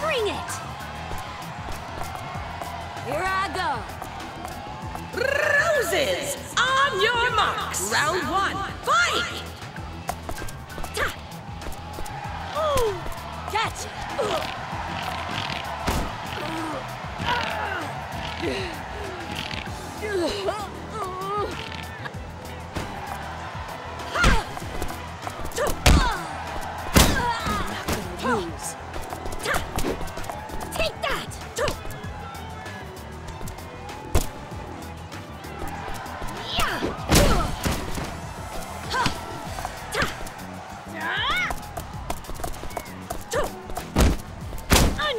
Bring it! Here I go. Roses! On your marks! Round one, fight! Ta! Ooh! Gotcha!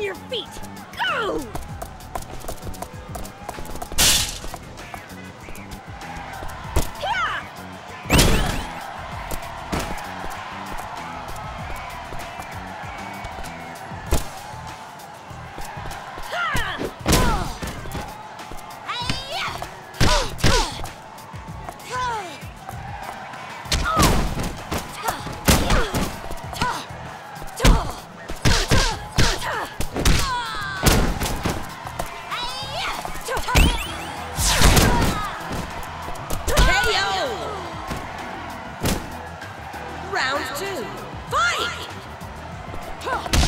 Your feet! Go! Two, fight! Is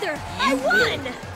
KO! Mother, I won! win.